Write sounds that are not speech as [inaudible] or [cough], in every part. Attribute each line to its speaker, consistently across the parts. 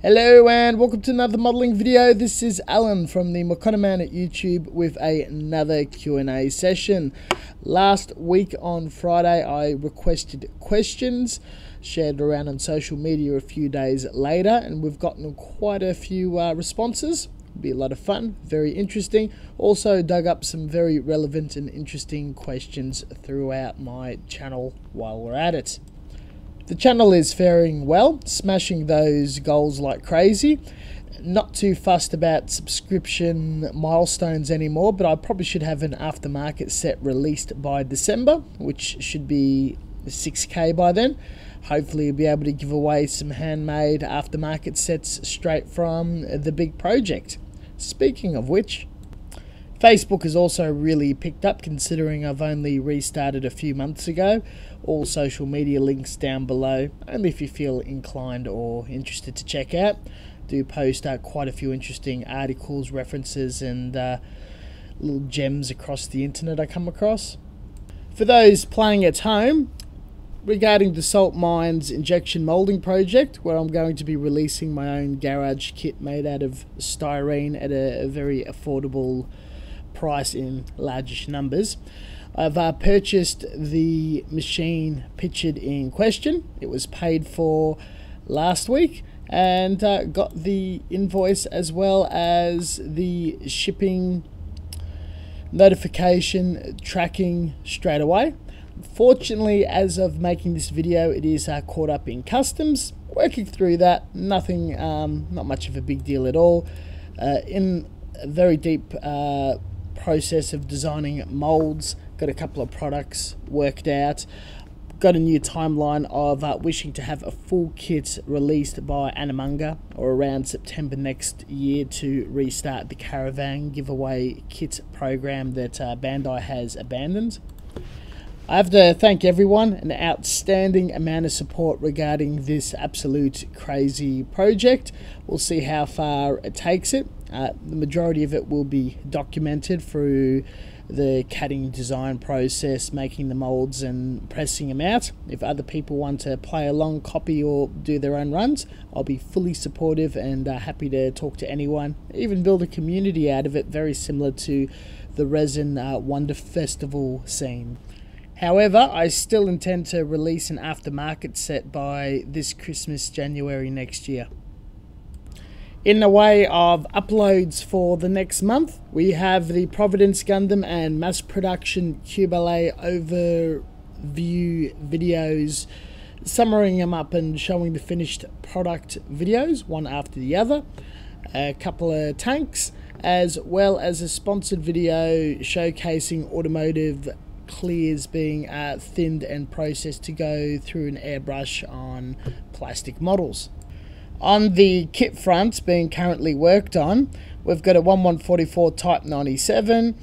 Speaker 1: Hello and welcome to another modelling video. This is Alan from the Man at YouTube with another Q&A session. Last week on Friday I requested questions shared around on social media a few days later and we've gotten quite a few uh, responses. It'll be a lot of fun, very interesting. Also dug up some very relevant and interesting questions throughout my channel while we're at it. The channel is faring well, smashing those goals like crazy. Not too fussed about subscription milestones anymore, but I probably should have an aftermarket set released by December, which should be 6k by then. Hopefully, we'll be able to give away some handmade aftermarket sets straight from the big project. Speaking of which, Facebook has also really picked up considering I've only restarted a few months ago. All social media links down below, only if you feel inclined or interested to check out. Do post out quite a few interesting articles, references, and uh, little gems across the internet I come across. For those playing at home, regarding the Salt Mines injection molding project, where I'm going to be releasing my own garage kit made out of styrene at a, a very affordable price in largish numbers. I've uh, purchased the machine pictured in question. It was paid for last week and uh, got the invoice as well as the shipping notification tracking straight away. Fortunately, as of making this video, it is uh, caught up in customs. Working through that, nothing, um, not much of a big deal at all. Uh, in a very deep uh, process of designing molds, got a couple of products worked out, got a new timeline of uh, wishing to have a full kit released by Anamanga or around September next year to restart the caravan giveaway kit program that uh, Bandai has abandoned. I have to thank everyone, an outstanding amount of support regarding this absolute crazy project. We'll see how far it takes it. Uh, the majority of it will be documented through the cutting design process, making the molds and pressing them out. If other people want to play along, copy or do their own runs, I'll be fully supportive and uh, happy to talk to anyone. Even build a community out of it, very similar to the Resin uh, Wonder Festival scene. However, I still intend to release an aftermarket set by this Christmas, January next year. In the way of uploads for the next month, we have the Providence Gundam and mass production Qubeley overview videos, summarizing them up and showing the finished product videos, one after the other. A couple of tanks, as well as a sponsored video showcasing automotive clears being uh, thinned and processed to go through an airbrush on plastic models. On the kit front being currently worked on, we've got a 1144 Type 97,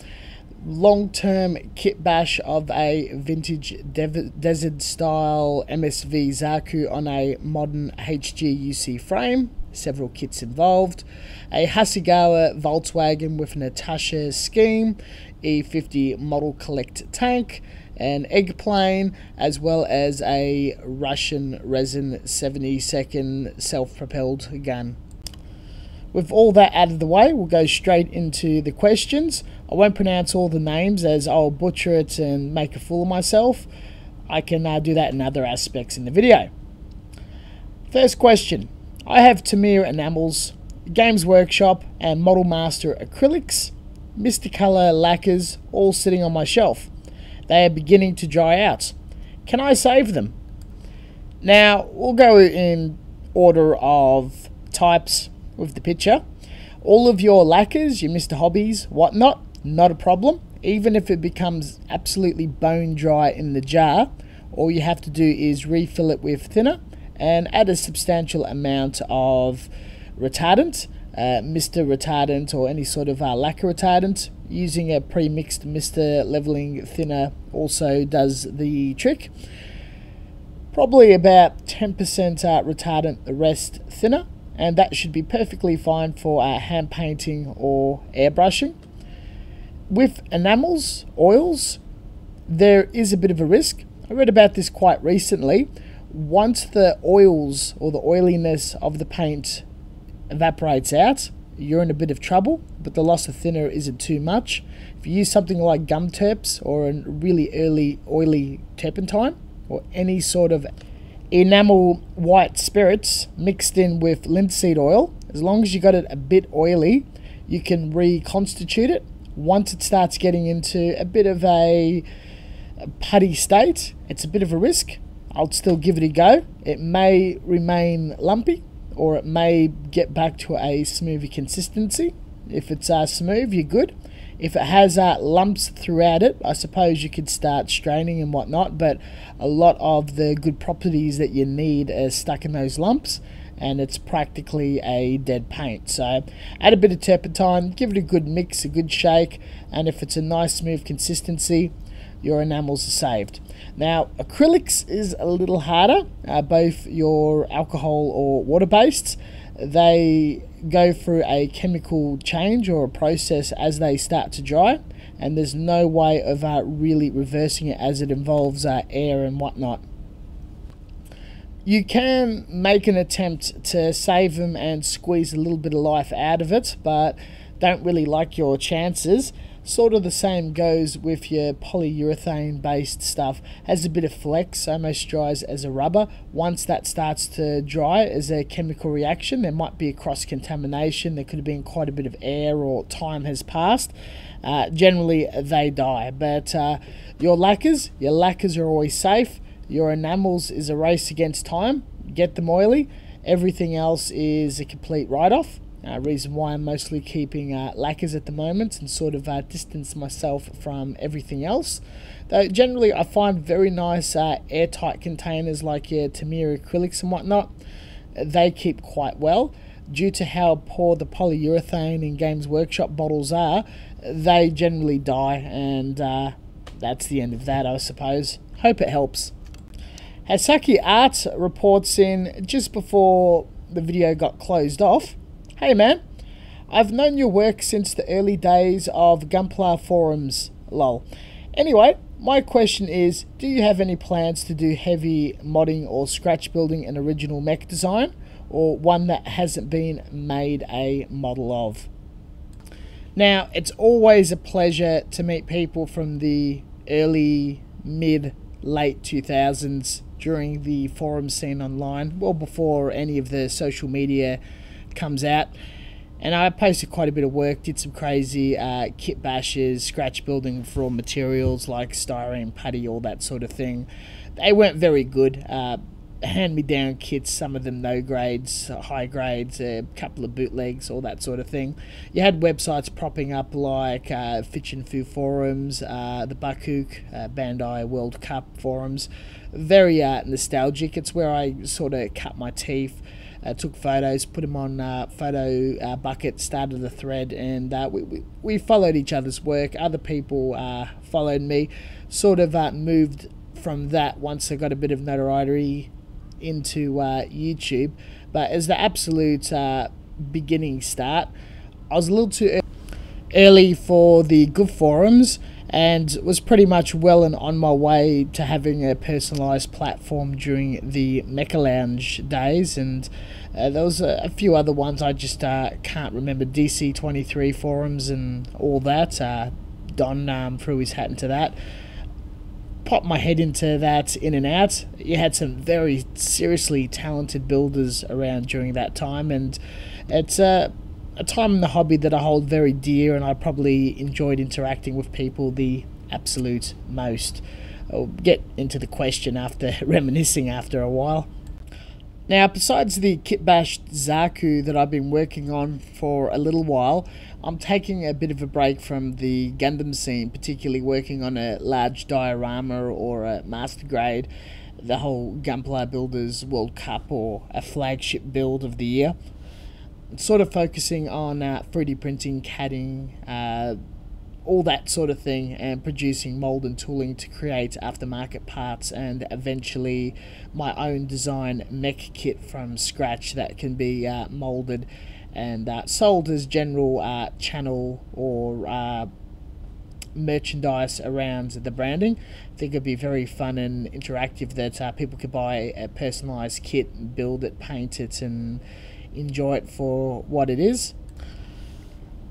Speaker 1: long-term kit bash of a vintage desert style MSV Zaku on a modern HGUC frame, several kits involved, a Hasegawa Volkswagen with an Natasha scheme, E50 model collect tank, an egg plane, as well as a Russian resin 70 second self propelled gun. With all that out of the way, we'll go straight into the questions. I won't pronounce all the names as I'll butcher it and make a fool of myself. I can uh, do that in other aspects in the video. First question. I have Tamiya enamels, Games Workshop and Model Master acrylics, Mr. Color lacquers all sitting on my shelf. They are beginning to dry out. Can I save them? Now, we'll go in order of types with the picture. All of your lacquers, your Mr. Hobbies, whatnot, not a problem. Even if it becomes absolutely bone dry in the jar, all you have to do is refill it with thinner and add a substantial amount of retardant, uh, Mr. Retardant or any sort of uh, lacquer retardant. Using a pre-mixed Mr. Leveling Thinner also does the trick. Probably about 10% uh, retardant, the rest thinner, and that should be perfectly fine for uh, hand painting or airbrushing. With enamels, oils, there is a bit of a risk. I read about this quite recently once the oils or the oiliness of the paint evaporates out, you're in a bit of trouble, but the loss of thinner isn't too much. If you use something like gum terps or a really early oily turpentine or any sort of enamel white spirits mixed in with linseed oil, as long as you got it a bit oily, you can reconstitute it. Once it starts getting into a bit of a, a putty state, it's a bit of a risk. I'll still give it a go. It may remain lumpy, or it may get back to a smoother consistency. If it's uh, smooth, you're good. If it has uh, lumps throughout it, I suppose you could start straining and whatnot, but a lot of the good properties that you need are stuck in those lumps and it's practically a dead paint. So add a bit of turpentine, give it a good mix, a good shake, and if it's a nice smooth consistency, your enamels are saved. Now, acrylics is a little harder, uh, both your alcohol or water based. They go through a chemical change or a process as they start to dry, and there's no way of uh, really reversing it as it involves uh, air and whatnot. You can make an attempt to save them and squeeze a little bit of life out of it, but don't really like your chances. Sort of the same goes with your polyurethane based stuff. Has a bit of flex, almost dries as a rubber. Once that starts to dry as a chemical reaction, there might be a cross contamination. There could have been quite a bit of air or time has passed. Uh, generally, they die. But uh, your lacquers, your lacquers are always safe. Your enamels is a race against time. Get them oily. Everything else is a complete write off. Uh, reason why I'm mostly keeping uh, lacquers at the moment and sort of uh, distance myself from everything else. Though generally, I find very nice uh, airtight containers like your Tamiya acrylics and whatnot. They keep quite well. Due to how poor the polyurethane in Games Workshop bottles are, they generally die, and uh, that's the end of that, I suppose. Hope it helps. Hasaki Art reports in just before the video got closed off Hey man, I've known your work since the early days of Gunpla forums, lol. Anyway, my question is, do you have any plans to do heavy modding or scratch building an original mech design, or one that hasn't been made a model of? Now, it's always a pleasure to meet people from the early, mid, late 2000s during the forum scene online, well before any of the social media comes out. And I posted quite a bit of work, did some crazy uh, kit bashes, scratch building for all materials like styrene, putty, all that sort of thing. They weren't very good. Uh, hand me down kits, some of them no grades, high grades, a couple of bootlegs, all that sort of thing. You had websites propping up like uh, Fitchen Foo forums, uh, the BAKUC, uh, Bandai World Cup forums. Very uh, nostalgic. It's where I sort of cut my teeth uh, took photos, put them on uh, photo uh, bucket, started the thread, and uh, we, we, we, followed each other's work. Other people uh, followed me, sort of uh, moved from that once I got a bit of notoriety into YouTube. But as the absolute beginning start, I was a little too early for the good forums and was pretty much well and on my way to having a personalized platform during the Mecha Lounge days. And uh, there was a, a, few other ones. I just uh, can't remember. DC23 forums and all that uh, Don um, threw his hat into that. Popped my head into that in and out. You had some very seriously talented builders around during that time. And it's a uh, a time in the hobby that I hold very dear, and I probably enjoyed interacting with people the absolute most. I'll get into the question after [laughs] reminiscing after a while. Now, besides the kitbashed Zaku that I've been working on for a little while, I'm taking a bit of a break from the Gundam scene, particularly working on a large diorama or a master grade, the whole Gunpla Builders World Cup or a flagship build of the year sort of focusing on uh, 3D printing, CADing, uh, all that sort of thing, and producing mold and tooling to create aftermarket parts and eventually my own design mech kit from scratch that can be uh, molded and uh, sold as general uh, channel or uh, merchandise around the branding. I think it'd be very fun and interactive that people could buy a personalized kit, build it, paint it, and enjoy it for what it is.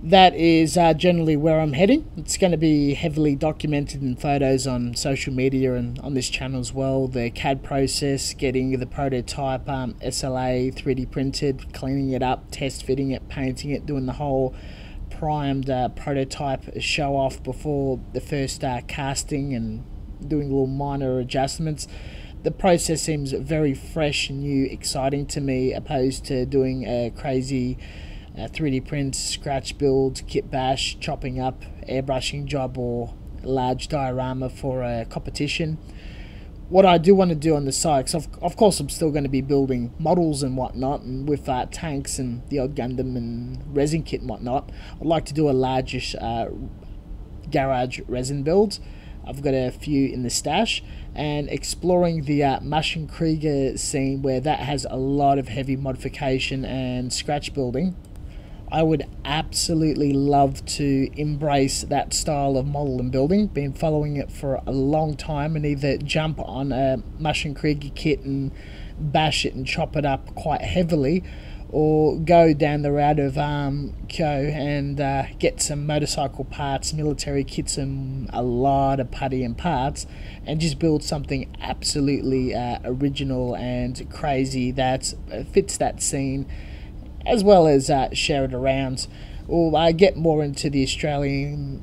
Speaker 1: That is uh, generally where I'm heading. It's going to be heavily documented in photos on social media and on this channel as well. The CAD process, getting the prototype um, SLA 3D printed, cleaning it up, test fitting it, painting it, doing the whole primed uh, prototype show off before the first uh, casting and doing little minor adjustments the process seems very fresh, new, exciting to me, opposed to doing a crazy uh, 3D print, scratch build, kit bash, chopping up, airbrushing job, or large diorama for a competition. What I do want to do on the side, of, of course I'm still going to be building models and whatnot, and with uh, tanks and the odd Gundam and resin kit and whatnot, I'd like to do a largish uh, garage resin build. I've got a few in the stash and exploring the uh, Krieger scene where that has a lot of heavy modification and scratch building. I would absolutely love to embrace that style of model and building. Been following it for a long time and either jump on a Maschinen Krieger kit and bash it and chop it up quite heavily or go down the route of um, Kyo and uh, get some motorcycle parts, military kits, and a lot of putty and parts, and just build something absolutely uh, original and crazy that uh, fits that scene, as well as uh, share it around. Or I get more into the Australian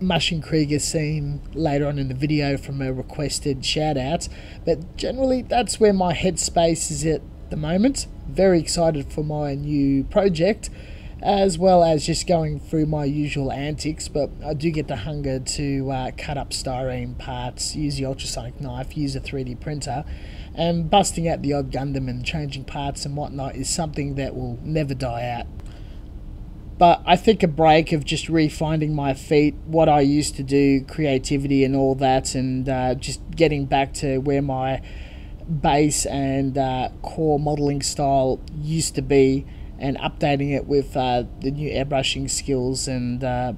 Speaker 1: Maschinen Krieger scene later on in the video from a requested shout out, but generally that's where my headspace is at the moment. Very excited for my new project, as well as just going through my usual antics. But I do get the hunger to uh, cut up styrene parts, use the ultrasonic knife, use a 3D printer, and busting out the odd Gundam and changing parts and whatnot is something that will never die out. But I think a break of just refinding my feet, what I used to do, creativity and all that, and uh, just getting back to where my base and uh, core modeling style used to be and updating it with uh, the new airbrushing skills and uh,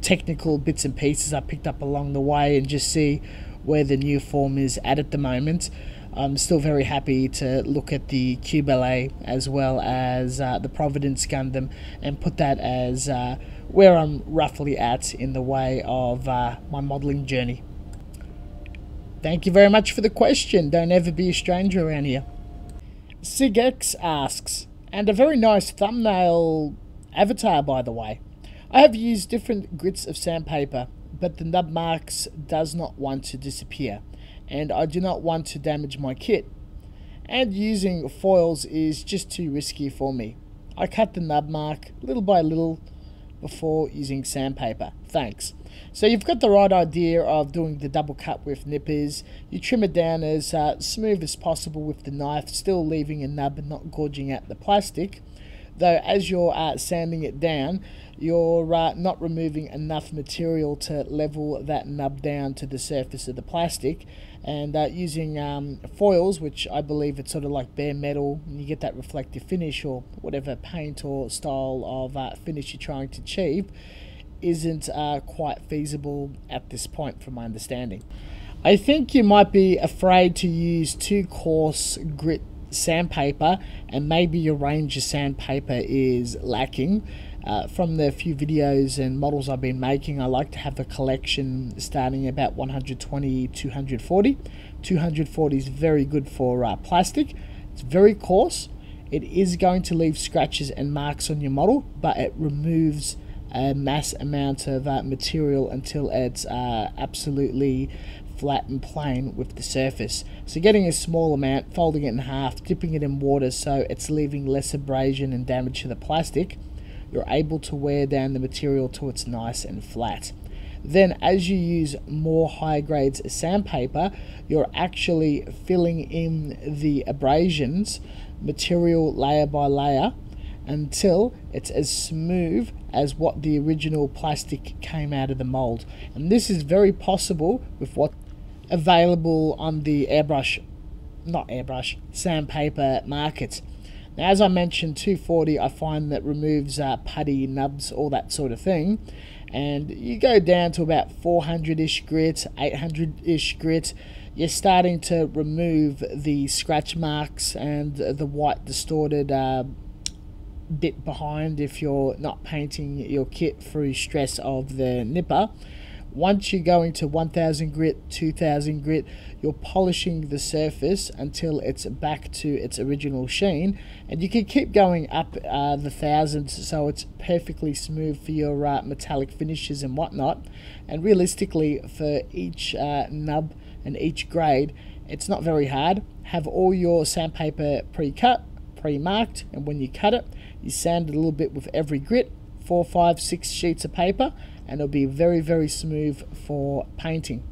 Speaker 1: technical bits and pieces I picked up along the way and just see where the new form is at at the moment. I'm still very happy to look at the Qubeley as well as uh, the Providence Gundam and put that as uh, where I'm roughly at in the way of uh, my modeling journey. Thank you very much for the question. Don't ever be a stranger around here. SigX asks, and a very nice thumbnail avatar, by the way. I have used different grits of sandpaper, but the nub marks does not want to disappear, and I do not want to damage my kit. And using foils is just too risky for me. I cut the nub mark little by little before using sandpaper. Thanks. So you've got the right idea of doing the double cut with nippers. You trim it down as uh, smooth as possible with the knife, still leaving a nub and not gorging out the plastic. Though as you're uh, sanding it down, you're uh, not removing enough material to level that nub down to the surface of the plastic. And uh, using um, foils, which I believe it's sort of like bare metal, and you get that reflective finish or whatever paint or style of uh, finish you're trying to achieve isn't uh, quite feasible at this point, from my understanding. I think you might be afraid to use too coarse grit sandpaper, and maybe your range of sandpaper is lacking. Uh, from the few videos and models I've been making, I like to have a collection starting about 120 240. 240 is very good for uh, plastic. It's very coarse. It is going to leave scratches and marks on your model, but it removes a mass amount of uh, material until it's uh, absolutely flat and plain with the surface. So getting a small amount, folding it in half, dipping it in water so it's leaving less abrasion and damage to the plastic, you're able to wear down the material till it's nice and flat. Then as you use more high grades sandpaper, you're actually filling in the abrasions material layer by layer until it's as smooth as what the original plastic came out of the mold. And this is very possible with what available on the airbrush, not airbrush, sandpaper market. Now, as I mentioned, 240 I find that removes uh, putty, nubs, all that sort of thing. And you go down to about 400-ish grit, 800-ish grit, you're starting to remove the scratch marks and the white distorted uh, bit behind if you're not painting your kit through stress of the nipper. Once you go into 1000 grit, 2000 grit, you're polishing the surface until it's back to its original sheen. And you can keep going up uh, the thousands so it's perfectly smooth for your uh, metallic finishes and whatnot. And realistically, for each uh, nub and each grade, it's not very hard. Have all your sandpaper pre-cut, pre-marked, and when you cut it, you sand it a little bit with every grit, four, five, six sheets of paper, and it'll be very, very smooth for painting.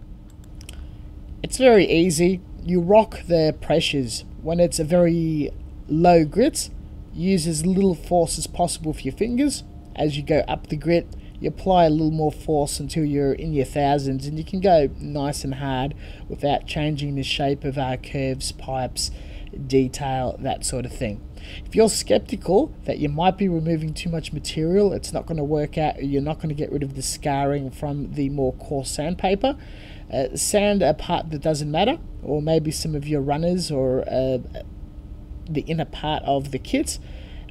Speaker 1: It's very easy. You rock the pressures. When it's a very low grit, use as little force as possible for your fingers. As you go up the grit, you apply a little more force until you're in your thousands and you can go nice and hard without changing the shape of our curves, pipes, detail, that sort of thing. If you're skeptical that you might be removing too much material, it's not going to work out, you're not going to get rid of the scarring from the more coarse sandpaper, uh, sand a part that doesn't matter, or maybe some of your runners or uh, the inner part of the kit.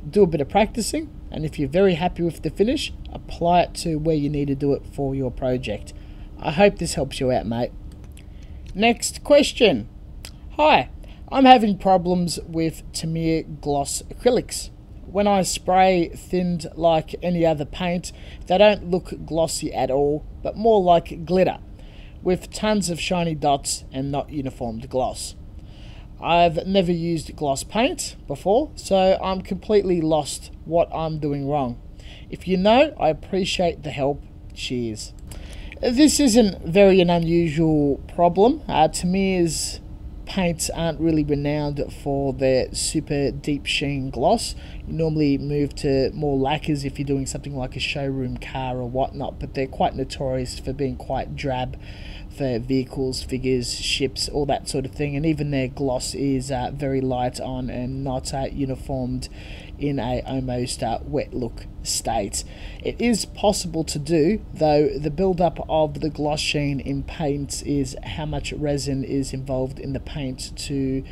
Speaker 1: Do a bit of practicing, and if you're very happy with the finish, apply it to where you need to do it for your project. I hope this helps you out, mate. Next question. Hi, I'm having problems with Tamiya gloss acrylics. When I spray thinned like any other paint, they don't look glossy at all, but more like glitter, with tons of shiny dots and not uniformed gloss. I've never used gloss paint before, so I'm completely lost what I'm doing wrong. If you know, I appreciate the help. Cheers. This isn't very an unusual problem. Uh, Tamiya's paints aren't really renowned for their super deep sheen gloss. You normally move to more lacquers if you're doing something like a showroom car or whatnot, but they're quite notorious for being quite drab for vehicles, figures, ships, all that sort of thing. And even their gloss is uh, very light on and not uh, uniformed in a almost uh, wet look state. It is possible to do, though the build-up of the gloss sheen in paints is how much resin is involved in the paint to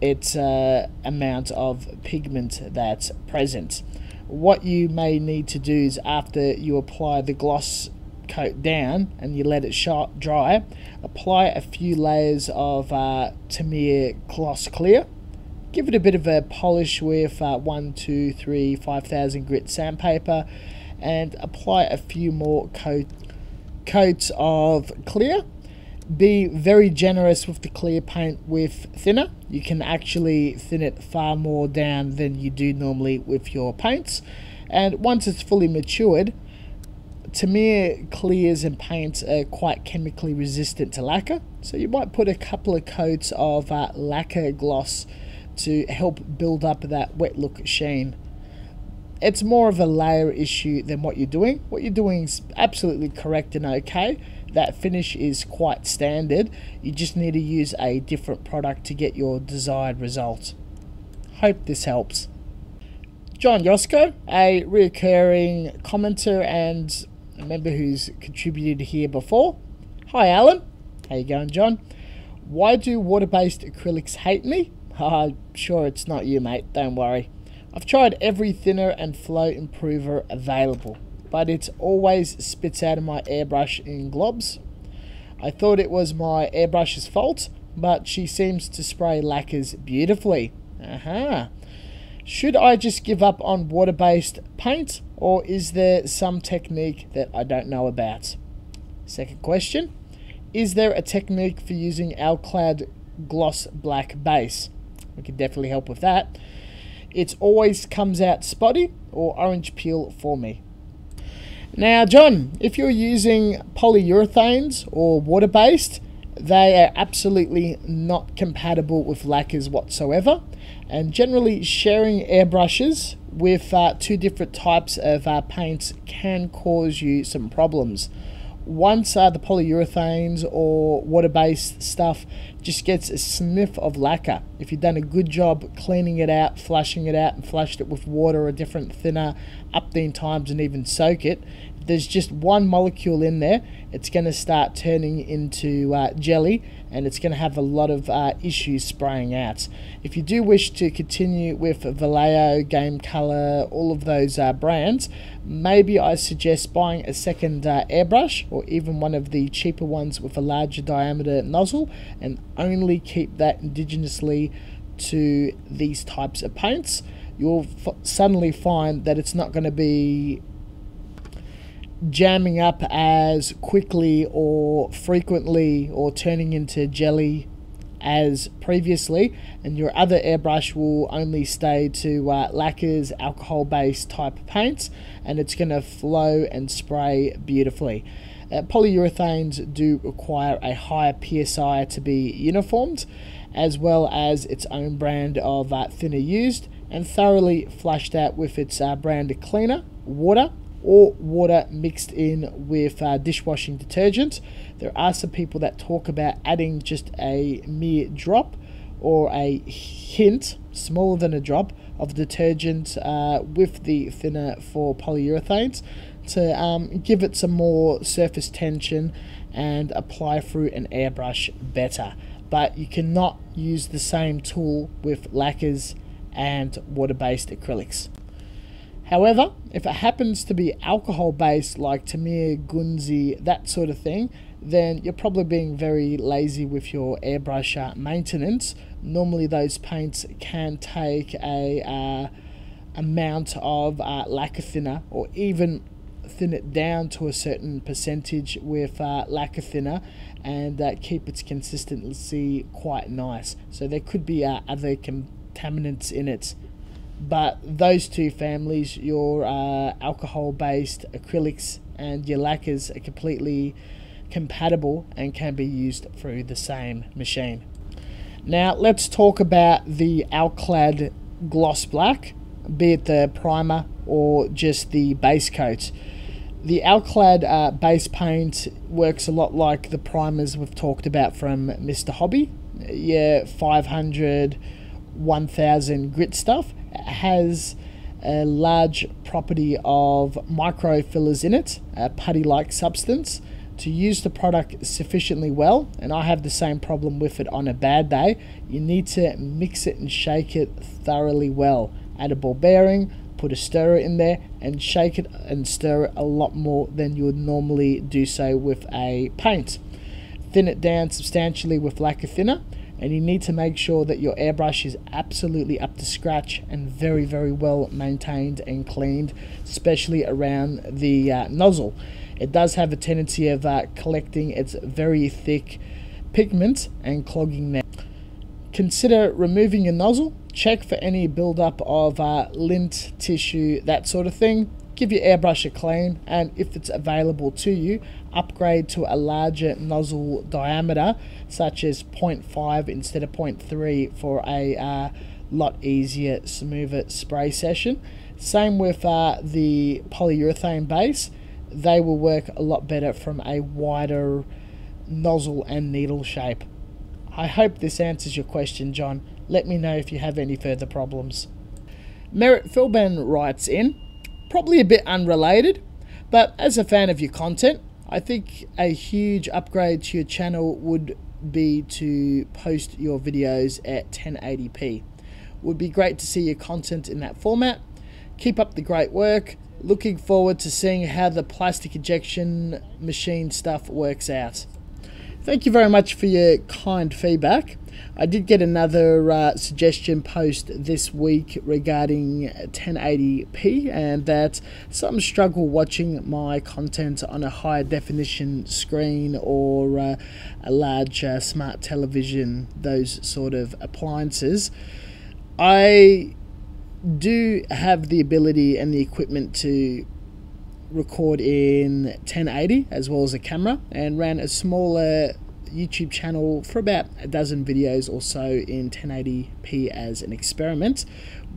Speaker 1: its uh, amount of pigment that's present. What you may need to do is after you apply the gloss coat down and you let it dry, apply a few layers of uh, Tamiya Gloss Clear. Give it a bit of a polish with uh, 1, 2, 3, 5000 grit sandpaper and apply a few more coat, coats of clear. Be very generous with the clear paint with thinner. You can actually thin it far more down than you do normally with your paints. And once it's fully matured, Tamiya clears and paints are quite chemically resistant to lacquer, so you might put a couple of coats of uh, lacquer gloss to help build up that wet look sheen. It's more of a layer issue than what you're doing. What you're doing is absolutely correct and okay. That finish is quite standard. You just need to use a different product to get your desired result. Hope this helps. John Yosko, a recurring commenter and a member who's contributed here before. Hi, Alan. How you going, John? Why do water-based acrylics hate me? Ah, sure it's not you, mate. Don't worry. I've tried every thinner and flow improver available, but it always spits out of my airbrush in globs. I thought it was my airbrush's fault, but she seems to spray lacquers beautifully. Aha. Uh-huh. Should I just give up on water-based paint or is there some technique that I don't know about? Second question, is there a technique for using our Alclad gloss black base? We can definitely help with that. It always comes out spotty or orange peel for me. Now, John, if you're using polyurethanes or water-based, they are absolutely not compatible with lacquers whatsoever. And generally, sharing airbrushes with uh, two different types of uh, paints can cause you some problems. Once uh, the polyurethanes or water-based stuff just gets a sniff of lacquer, if you've done a good job cleaning it out, flushing it out, and flushed it with water or a different thinner up the times and even soak it, there's just one molecule in there, it's going to start turning into uh, jelly and it's going to have a lot of uh, issues spraying out. If you do wish to continue with Vallejo, Game Color, all of those uh, brands, maybe I suggest buying a second uh, airbrush or even one of the cheaper ones with a larger diameter nozzle and only keep that indigenously to these types of paints. You'll suddenly find that it's not going to be jamming up as quickly or frequently or turning into jelly as previously and your other airbrush will only stay to uh, lacquers alcohol based type paints and it's going to flow and spray beautifully. Uh, polyurethanes do require a higher psi to be uniformed as well as its own brand of uh, thinner used and thoroughly flushed out with its uh, brand cleaner water or water mixed in with uh, dishwashing detergent. There are some people that talk about adding just a mere drop or a hint, smaller than a drop, of detergent uh, with the thinner for polyurethanes to um, give it some more surface tension and apply through an airbrush better. But you cannot use the same tool with lacquers and water-based acrylics. However, if it happens to be alcohol based like Tamiya, Gunze, that sort of thing, then you're probably being very lazy with your airbrush uh, maintenance. Normally, those paints can take a uh, amount of uh, lacquer thinner or even thin it down to a certain percentage with uh, lacquer thinner and uh, keep its consistency quite nice. So there could be other contaminants in it but those two families, your uh, alcohol based acrylics and your lacquers, are completely compatible and can be used through the same machine. Now, let's talk about the Alclad Gloss Black, be it the primer or just the base coat. The Alclad uh, base paint works a lot like the primers we've talked about from Mr. Hobby. Yeah, 500, 1000 grit stuff has a large property of micro fillers in it, a putty like substance. To use the product sufficiently well, and I have the same problem with it on a bad day, you need to mix it and shake it thoroughly well. Add a ball bearing, put a stirrer in there, and shake it and stir it a lot more than you would normally do so with a paint. Thin it down substantially with lacquer thinner and you need to make sure that your airbrush is absolutely up to scratch and very very well maintained and cleaned especially around the uh, nozzle. It does have a tendency of uh, collecting its very thick pigment and clogging that consider removing your nozzle. Check for any buildup of uh, lint tissue that sort of thing give your airbrush a clean and if it's available to you upgrade to a larger nozzle diameter such as 0.5 instead of 0.3 for a uh, lot easier smoother spray session. Same with uh, the polyurethane base. They will work a lot better from a wider nozzle and needle shape. I hope this answers your question John. Let me know if you have any further problems. Merritt Philben writes in Probably a bit unrelated, but as a fan of your content, I think a huge upgrade to your channel would be to post your videos at 1080p. Would be great to see your content in that format. Keep up the great work. Looking forward to seeing how the plastic ejection machine stuff works out. Thank you very much for your kind feedback. I did get another uh, suggestion post this week regarding 1080p, and that some struggle watching my content on a higher definition screen or uh, a large uh, smart television, those sort of appliances. I do have the ability and the equipment to record in 1080 as well as a camera and ran a smaller YouTube channel for about a dozen videos or so in 1080p as an experiment.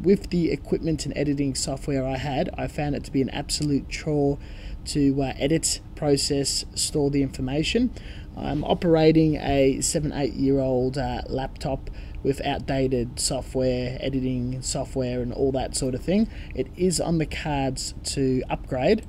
Speaker 1: With the equipment and editing software I had, I found it to be an absolute chore to uh, edit, process, store the information. I'm operating a 7 8 year old uh, laptop with outdated software, editing software, and all that sort of thing. It is on the cards to upgrade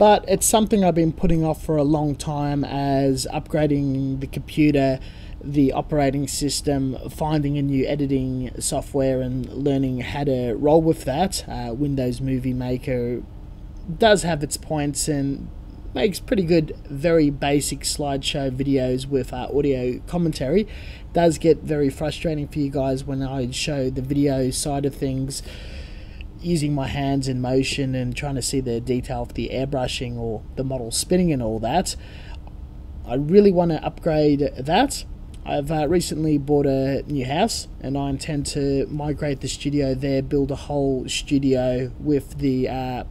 Speaker 1: but it's something I've been putting off for a long time as upgrading the computer, the operating system, finding a new editing software, and learning how to roll with that. Uh, Windows Movie Maker does have its points and makes pretty good, very basic slideshow videos with uh, audio commentary. Does get very frustrating for you guys when I show the video side of things using my hands in motion and trying to see the detail of the airbrushing or the model spinning and all that. I really want to upgrade that. I've uh, recently bought a new house and I intend to migrate the studio there, build a whole studio with the uh,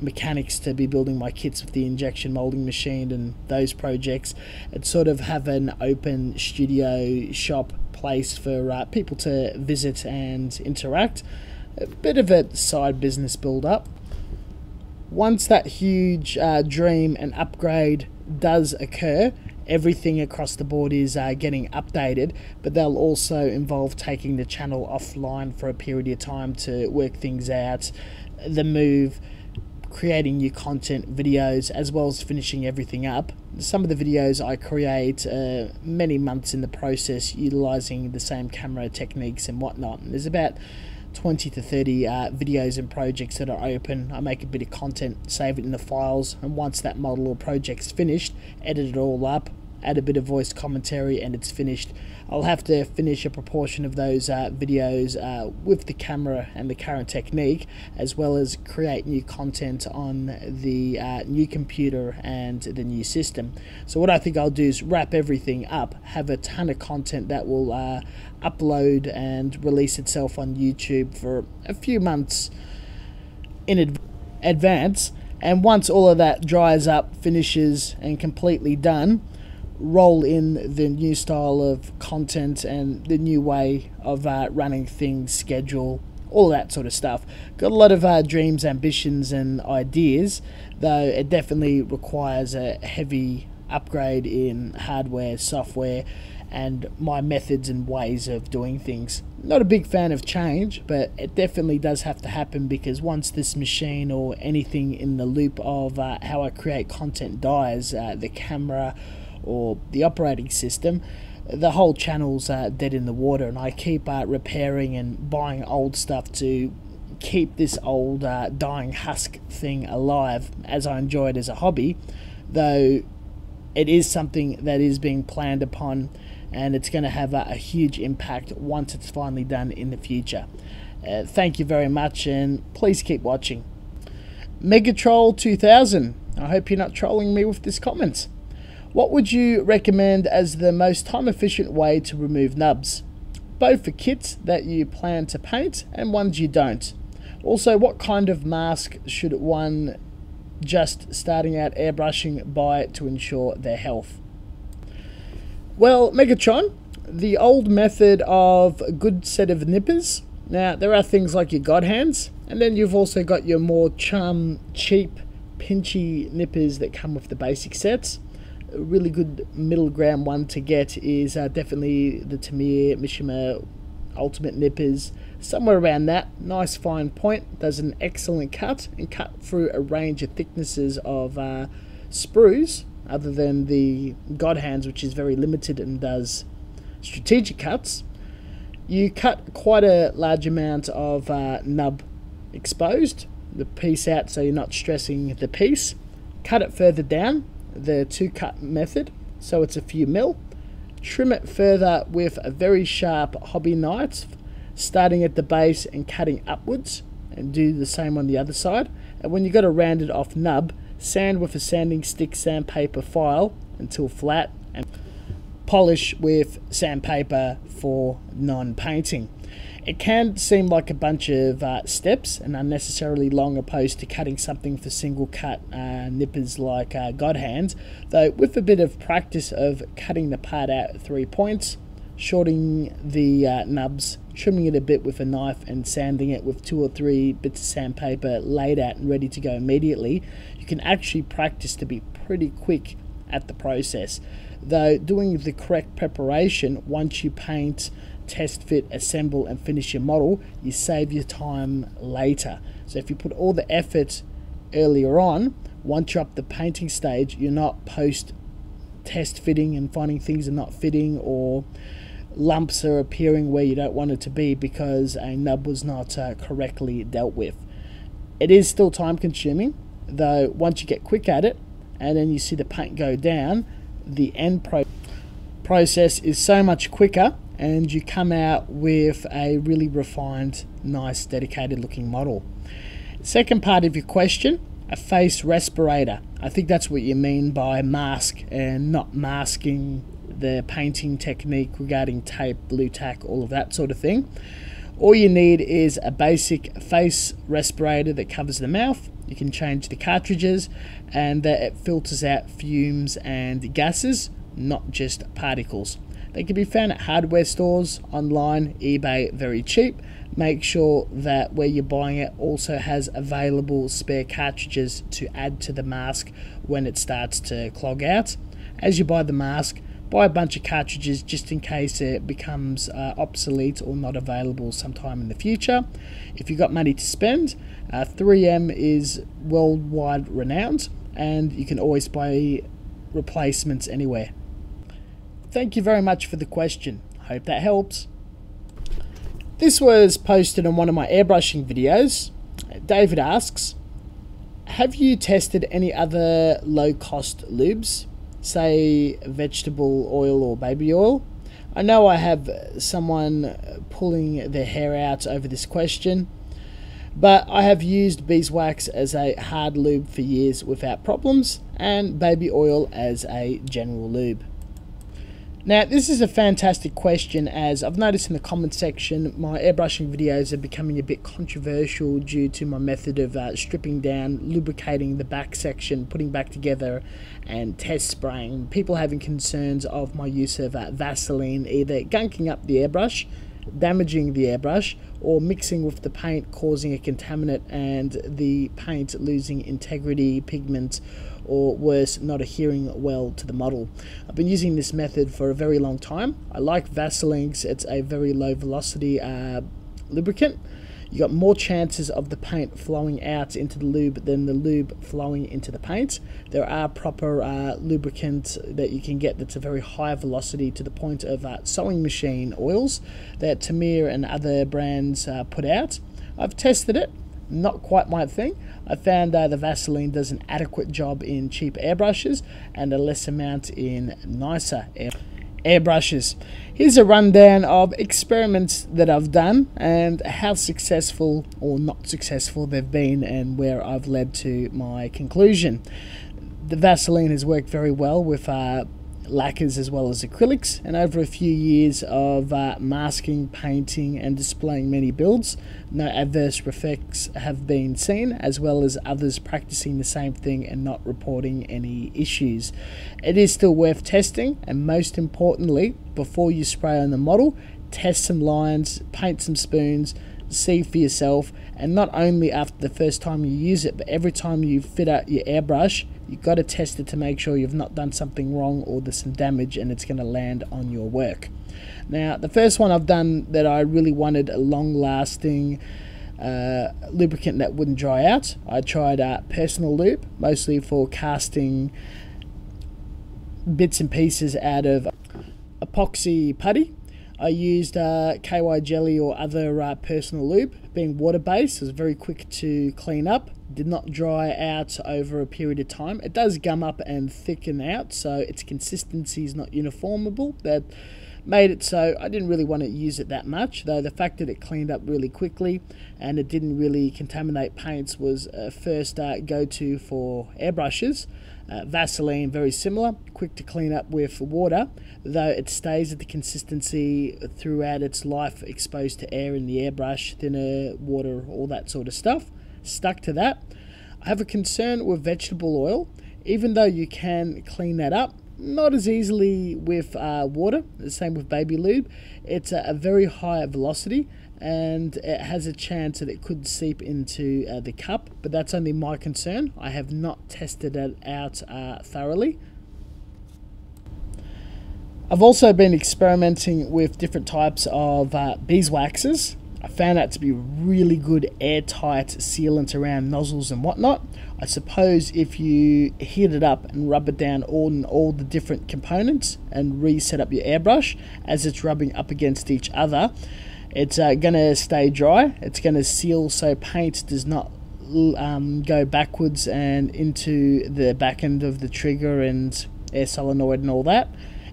Speaker 1: mechanics to be building my kits with the injection molding machine and those projects and sort of have an open studio shop place for uh, people to visit and interact a bit of a side business build up. Once that huge uh, dream and upgrade does occur, everything across the board is uh, getting updated, but they'll also involve taking the channel offline for a period of time to work things out, the move, creating new content videos, as well as finishing everything up. Some of the videos I create uh, many months in the process utilizing the same camera techniques and whatnot. There's about 20 to 30 uh, videos and projects that are open. I make a bit of content, save it in the files, and once that model or project's finished, edit it all up, add a bit of voice commentary, and it's finished. I'll have to finish a proportion of those uh, videos uh, with the camera and the current technique, as well as create new content on the uh, new computer and the new system. So what I think I'll do is wrap everything up, have a ton of content that will uh, upload and release itself on YouTube for a few months in adv advance. And once all of that dries up, finishes, and completely done, roll in the new style of content and the new way of uh, running things, schedule, all that sort of stuff. Got a lot of uh, dreams, ambitions, and ideas, though it definitely requires a heavy upgrade in hardware, software, and my methods and ways of doing things. Not a big fan of change, but it definitely does have to happen because once this machine or anything in the loop of uh, how I create content dies, uh, the camera or the operating system, the whole channel's uh, dead in the water, and I keep uh, repairing and buying old stuff to keep this old uh, dying husk thing alive as I enjoy it as a hobby, though it is something that is being planned upon and it's going to have a, a, huge impact once it's finally done in the future. Uh, thank you very much and please keep watching. Megatroll 2000. I hope you're not trolling me with this comment. What would you recommend as the most time efficient way to remove nubs? Both for kits that you plan to paint and ones you don't. Also, what kind of mask should one just starting out airbrushing buy to ensure their health? Well, Megatron, the old method of a good set of nippers. Now, there are things like your God hands, and then you've also got your more chum, cheap, pinchy nippers that come with the basic sets a really good middle ground one to get is uh, definitely the Tamiya Mishima Ultimate Nippers. Somewhere around that, nice fine point, does an excellent cut and cut through a range of thicknesses of uh, sprues other than the God Hands, which is very limited and does strategic cuts. You cut quite a large amount of uh, nub exposed, the piece out so you're not stressing the piece. Cut it further down the two cut method, so it's a few mil. Trim it further with a very sharp hobby knife, starting at the base and cutting upwards, and do the same on the other side. And when you've got a rounded off nub, sand with a sanding stick sandpaper file until flat, and polish with sandpaper for non-painting. It can seem like a bunch of uh, steps and unnecessarily long opposed to cutting something for single cut uh, nippers like uh, God hands, though with a bit of practice of cutting the part out at three points, shorting the uh, nubs, trimming it a bit with a knife and sanding it with two or three bits of sandpaper laid out and ready to go immediately, you can actually practice to be pretty quick at the process. Though doing the correct preparation once you paint test fit, assemble, and finish your model, you save your time later. So if you put all the effort earlier on, once you're up the painting stage, you're not post test fitting and finding things are not fitting or lumps are appearing where you don't want it to be because a nub was not uh, correctly dealt with. It is still time consuming, though once you get quick at it and then you see the paint go down, the end pro process is so much quicker and you come out with a really refined, nice, dedicated looking model. Second part of your question, a face respirator. I think that's what you mean by mask and not masking the painting technique regarding tape, Blu Tack, all of that sort of thing. All you need is a basic face respirator that covers the mouth. You can change the cartridges and that it filters out fumes and gases, not just particles. They can be found at hardware stores, online, eBay, very cheap. Make sure that where you're buying it also has available spare cartridges to add to the mask when it starts to clog out. As you buy the mask, buy a bunch of cartridges just in case it becomes uh, obsolete or not available sometime in the future. If you've got money to spend, uh, 3M is worldwide renowned and you can always buy replacements anywhere. Thank you very much for the question. Hope that helps. This was posted on one of my airbrushing videos. David asks, have you tested any other low cost lubes, say vegetable oil or baby oil? I know I have someone pulling their hair out over this question, but I have used beeswax as a hard lube for years without problems and baby oil as a general lube. Now, this is a fantastic question as I've noticed in the comment section my airbrushing videos are becoming a bit controversial due to my method of uh, stripping down, lubricating the back section, putting back together, and test spraying. People having concerns of my use of uh, Vaseline either gunking up the airbrush, damaging the airbrush, or mixing with the paint causing a contaminant and the paint losing integrity, pigment, or worse, not adhering well to the model. I've been using this method for a very long time. I like Vaseline's, it's a very low velocity uh, lubricant. You got more chances of the paint flowing out into the lube than the lube flowing into the paint. There are proper uh, lubricants that you can get that's a very high velocity to the point of uh, sewing machine oils that Tamiya and other brands uh, put out. I've tested it not quite my thing. I found uh, the Vaseline does an adequate job in cheap airbrushes and a less amount in nicer air airbrushes. Here's a rundown of experiments that I've done and how successful or not successful they've been and where I've led to my conclusion. The Vaseline has worked very well with uh, lacquers as well as acrylics and over a few years of uh, masking, painting and displaying many builds, no adverse effects have been seen as well as others practicing the same thing and not reporting any issues. It is still worth testing and most importantly, before you spray on the model, test some lines, paint some spoons, see for yourself and not only after the first time you use it but every time you fit out your airbrush you've got to test it to make sure you've not done something wrong or there's some damage and it's going to land on your work now the first one I've done that I really wanted a long lasting uh, lubricant that wouldn't dry out I tried uh, personal lube mostly for casting bits and pieces out of epoxy putty I used uh, KY jelly or other uh, personal lube. Being water based, it was very quick to clean up. Did not dry out over a period of time. It does gum up and thicken out, so its consistency is not uniformable. That made it so I didn't really want to use it that much. Though the fact that it cleaned up really quickly and it didn't really contaminate paints was a first uh, go to for airbrushes. Uh, Vaseline, very similar, quick to clean up with water, though it stays at the consistency throughout its life, exposed to air in the airbrush, thinner, water, all that sort of stuff. Stuck to that. I have a concern with vegetable oil, even though you can clean that up, not as easily with uh, water, the same with baby lube. It's a, very high velocity and it has a chance that it could seep into uh, the cup, but that's only my concern. I have not tested it out uh, thoroughly. I've also been experimenting with different types of uh, beeswaxes. I found that to be really good airtight sealant around nozzles and whatnot. I suppose if you heat it up and rub it down on all the different components and reset up your airbrush as it's rubbing up against each other, it's uh, going to stay dry. It's going to seal so paint does not um, go backwards and into the back end of the trigger and air solenoid and all that.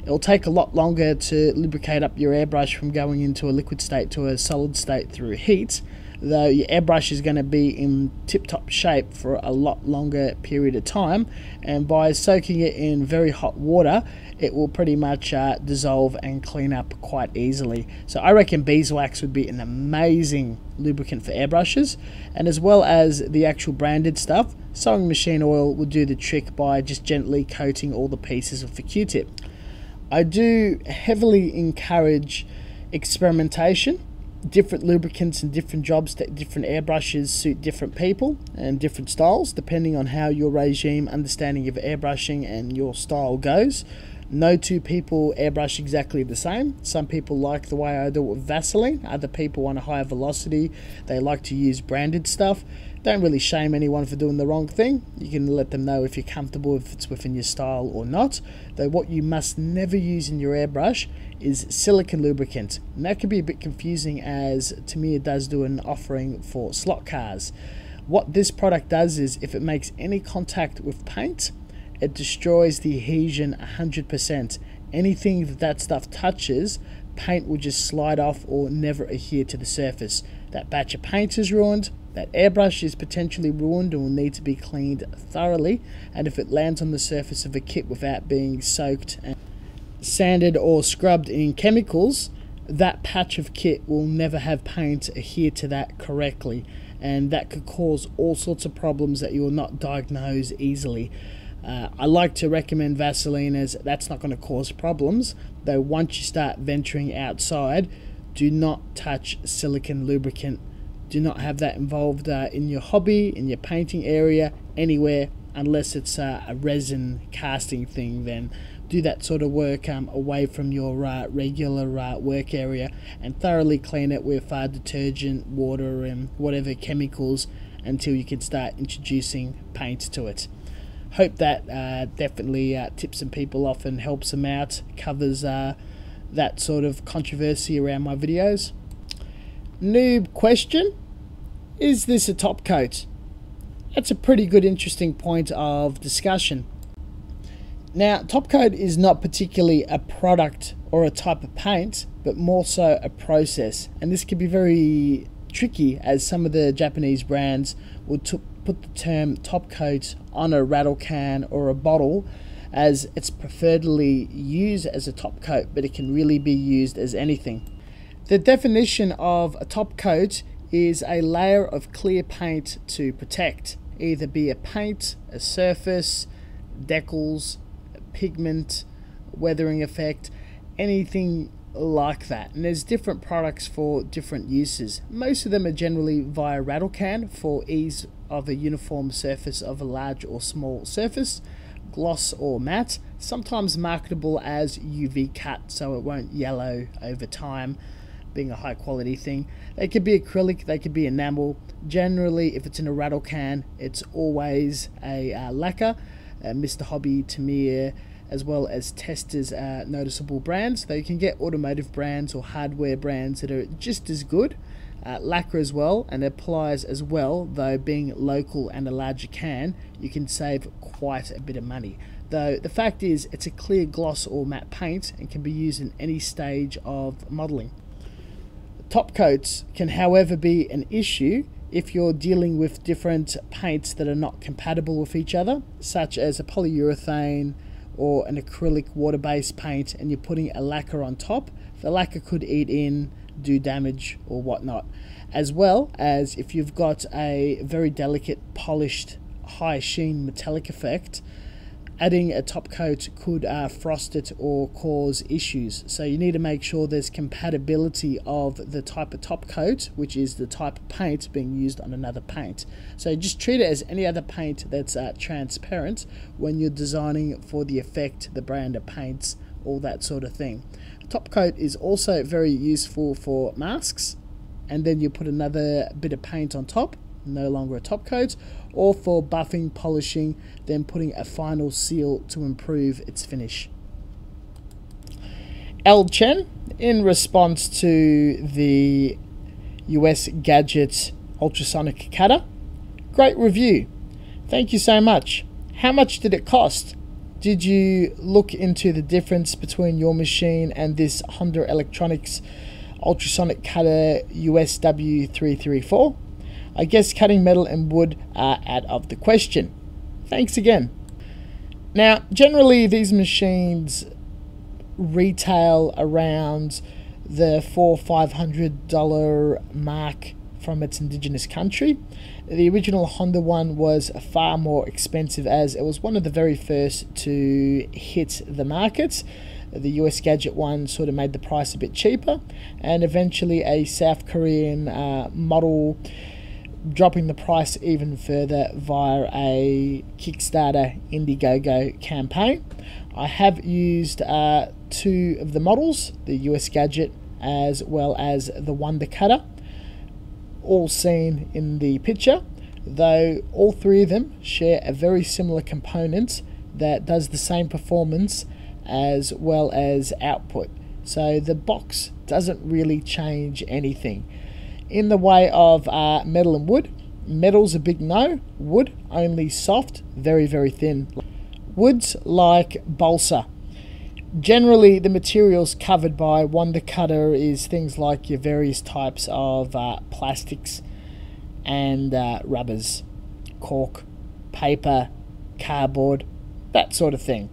Speaker 1: It'll take a lot longer to lubricate up your airbrush from going into a liquid state to a solid state through heat, though your airbrush is going to be in tip-top shape for a lot longer period of time, and by soaking it in very hot water, it will pretty much uh, dissolve and clean up quite easily. So I reckon beeswax would be an amazing lubricant for airbrushes, and as well as the actual branded stuff, sewing machine oil will do the trick by just gently coating all the pieces of the Q-tip. I do heavily encourage experimentation. Different lubricants and different jobs, different airbrushes suit different people and different styles, depending on how your regime, understanding of airbrushing, and your style goes. No two people airbrush exactly the same. Some people like the way I do it with Vaseline. Other people want a higher velocity. They like to use branded stuff. Don't really shame anyone for doing the wrong thing. You can let them know if you're comfortable, if it's within your style or not. Though what you must never use in your airbrush is silicon lubricant. And that can be a bit confusing as Tamiya does do an offering for slot cars. What this product does is if it makes any contact with paint, it destroys the adhesion 100%. Anything that that stuff touches, paint will just slide off or never adhere to the surface. That batch of paint is ruined, that airbrush is potentially ruined and will need to be cleaned thoroughly, and if it lands on the surface of a kit without being soaked and sanded or scrubbed in chemicals, that patch of kit will never have paint adhere to that correctly, and that could cause all sorts of problems that you will not diagnose easily. Uh, I like to recommend Vaseline as that's not going to cause problems, though once you start venturing outside, do not touch silicon lubricant do not have that involved uh, in your hobby, in your painting area, anywhere, unless it's uh, a resin casting thing. Then do that sort of work um, away from your uh, regular uh, work area and thoroughly clean it with uh, detergent, water, and whatever chemicals until you can start introducing paint to it. Hope that uh, definitely tips some people off and helps them out, covers that sort of controversy around my videos noob question Is this a top coat? That's a pretty good, interesting point of discussion. Now, top coat is not particularly a product or a type of paint, but more so a process. And this can be very tricky as some of the Japanese brands would put the term top coat on a rattle can or a bottle as it's preferably used as a top coat, but it can really be used as anything. The definition of a top coat is a layer of clear paint to protect, either be a paint, a surface, decals, pigment, weathering effect, anything like that. And there's different products for different uses. Most of them are generally via rattle can for ease of a uniform surface of a large or small surface, gloss or matte, sometimes marketable as UV cut so it won't yellow over time being a high quality thing. They could be acrylic, they could be enamel. Generally, if it's in a rattle can, it's always a uh, lacquer. Uh, Mr. Hobby, Tamiya, as well as Testors uh, noticeable brands. They can get automotive brands or hardware brands that are just as good. Uh, lacquer as well and applies as well though being local and a larger can you can save quite a bit of money though the fact is it's a clear gloss or matte paint and can be used in any stage of modeling Top coats can, however, be an issue if you're dealing with different paints that are not compatible with each other, such as a polyurethane or an acrylic water based paint, and you're putting a lacquer on top. The lacquer could eat in, do damage, or whatnot. As well as if you've got a very delicate, polished, high sheen metallic effect, adding a top coat could uh, frost it or cause issues. So you need to make sure there's compatibility of the type of top coat, which is the type of paint being used on another paint. So just treat it as any other paint that's uh, transparent when you're designing for the effect, the brand of paints, all that sort of thing. Top coat is also very useful for masks and then you put another bit of paint on top, no longer a top coat, or for buffing, polishing, then putting a final seal to improve its finish. El Chen, in response to the US Gadget ultrasonic cutter, great review. Thank you so much. How much did it cost? Did you look into the difference between your machine and this Honda Electronics ultrasonic cutter USW334? I guess cutting metal and wood are out of the question. Thanks again. Now, generally, these machines retail around the four five hundred dollar mark from its indigenous country. The original Honda one was far more expensive as it was one of the very first to hit the market. The US Gadget one sort of made the price a bit cheaper, and eventually a South Korean uh, model dropping the price even further via a Kickstarter Indiegogo campaign. I have used uh, two of the models, the US Gadget as well as the Wonder Cutter, all seen in the picture, though all three of them share a very similar component that does the same performance as well as output. So the box doesn't really change anything. In the way of uh, metal and wood, metal's a big no, wood only soft, very, very thin. Woods like balsa. Generally, the materials covered by Wonder Cutter is things like your various types of uh, plastics and uh, rubbers, cork, paper, cardboard, that sort of thing.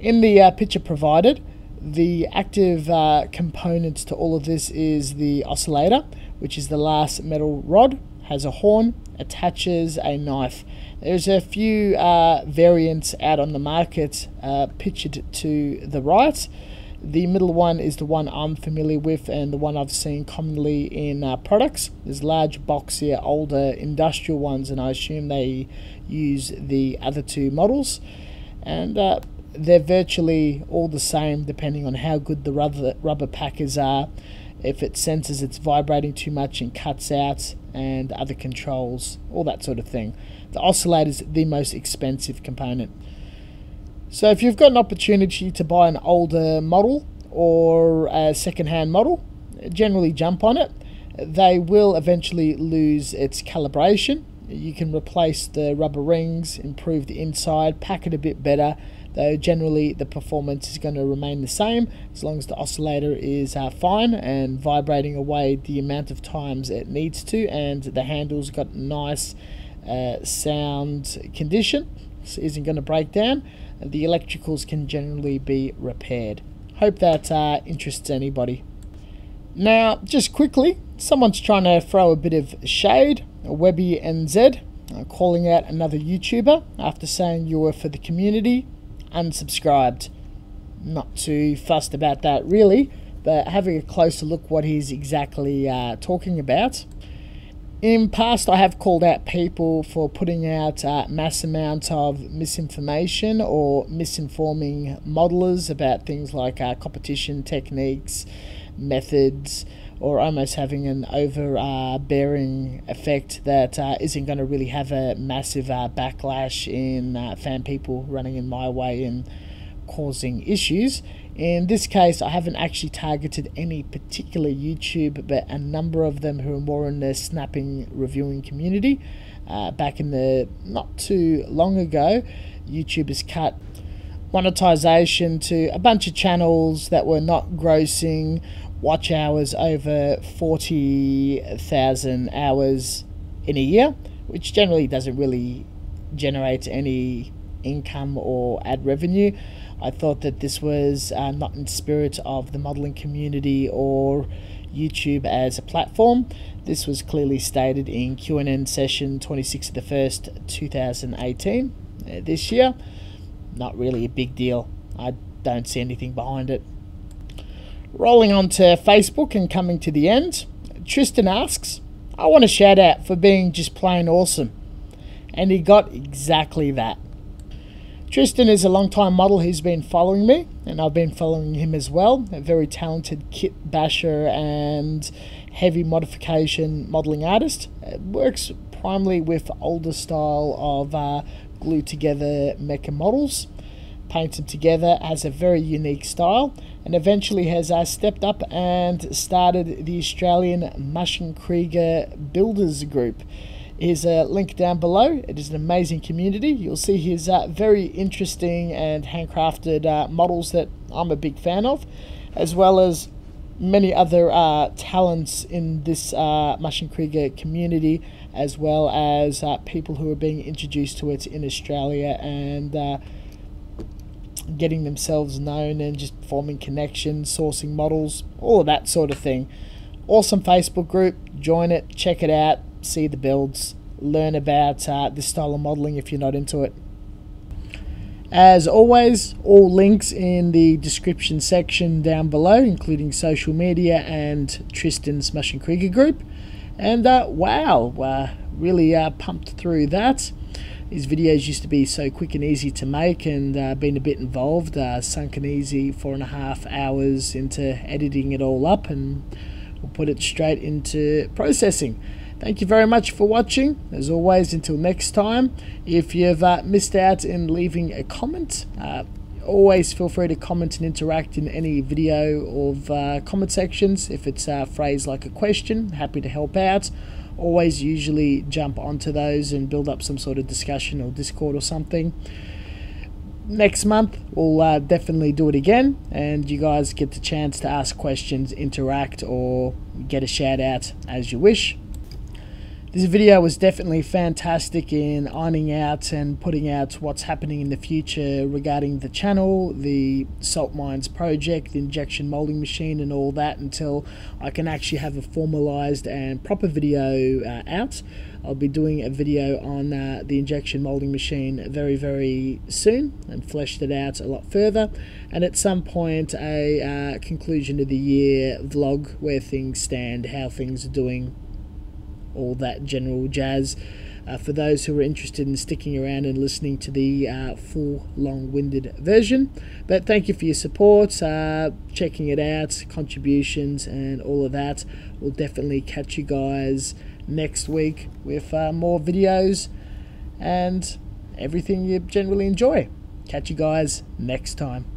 Speaker 1: In the uh, picture provided, the active uh, components to all of this is the oscillator, which is the last metal rod, has a horn, attaches a knife. There's a few uh, variants out on the market uh, pictured to the right. The middle one is the one I'm familiar with and the one I've seen commonly in uh, products. There's large boxier, older industrial ones, and I assume they use the other two models. And uh, they're virtually all the same depending on how good the rubber, rubber packers are. If it senses it's vibrating too much and cuts out, and other controls, all that sort of thing. The oscillator is the most expensive component. So if you've got an opportunity to buy an older model or a second-hand model, generally jump on it. They will eventually lose its calibration. You can replace the rubber rings, improve the inside, pack it a bit better, though generally the performance is going to remain the same as long as the oscillator is uh, fine and vibrating away the amount of times it needs to and the handle's got nice uh, sound condition so isn't going to break down the electricals can generally be repaired. Hope that uh, interests anybody. Now just quickly someone's trying to throw a bit of shade Webby NZ uh, calling out another YouTuber after saying you were for the community unsubscribed. Not too fussed about that really, but having a closer look what he's exactly uh, talking about. In past, I have called out people for putting out uh, mass amount of misinformation or misinforming modelers about things like uh, competition techniques, methods, or almost having an overbearing uh, effect that uh, not going to really have a massive uh, backlash in uh, fan people running in my way and causing issues. In this case, I haven't actually targeted any particular YouTube, but a number of them who are more in the snapping reviewing community. Uh, back in the not too long ago, YouTube has cut monetization to a bunch of channels that were not grossing watch hours over 40,000 hours in a year, which generally doesn't really generate any income or ad revenue. I thought that this was uh, not in spirit of the modeling community or YouTube as a platform. This was clearly stated in Q&A session 26th of the 1st, 2018. Uh, this year, not really a big deal. I don't see anything behind it. Rolling on to Facebook and coming to the end, Tristan asks, I want a shout out for being just plain awesome. And he got exactly that. Tristan is a long time model who's been following me, and I've been following him as well. A very talented kit basher and heavy modification modeling artist. It works primarily with older style of uh, glue together mecha models, paints them together, has a very unique style, and eventually has uh, stepped up and started the Australian Maschinen Krieger Builders Group. Here's a link down below. It is an amazing community. You'll see his uh, very interesting and handcrafted uh, models that I'm a big fan of, as well as many other uh, talents in this uh, Maschinen Krieger community, as well as uh, people who are being introduced to it in Australia and getting themselves known and just forming connections, sourcing models, all of that sort of thing. Awesome Facebook group. Join it, check it out, see the builds, learn about uh, this style of modeling if you're not into it. As always, all links in the description section down below, including social media and Tristan's Maschinen Krieger group. And uh, wow, uh, really uh, pumped through that. These videos used to be so quick and easy to make and uh, been a bit involved. Uh, sunk an easy four and a half hours into editing it all up and we'll put it straight into processing. Thank you very much for watching. As always, until next time, if you've uh, missed out in leaving a comment, uh, always feel free to comment and interact in any video of uh, comment sections. If it's a phrase like a question, happy to help out. Always usually jump onto those and build up some sort of discussion or Discord or something. Next month, we'll uh, definitely do it again, and you guys get the chance to ask questions, interact, or get a shout out as you wish. This video was definitely fantastic in ironing out and putting out what's happening in the future regarding the channel, the Salt Mines project, the injection molding machine and all that until I can actually have a formalized and proper video uh, out. I'll be doing a video on uh, the injection molding machine very, very soon and fleshed it out a lot further. And at some point, a uh, conclusion of the year vlog where things stand, how things are doing, all that general jazz. Uh, for those who are interested in sticking around and listening to the uh, full long-winded version. But thank you for your support, uh, checking it out, contributions, and all of that. We'll definitely catch you guys next week with uh, more videos and everything you generally enjoy. Catch you guys next time.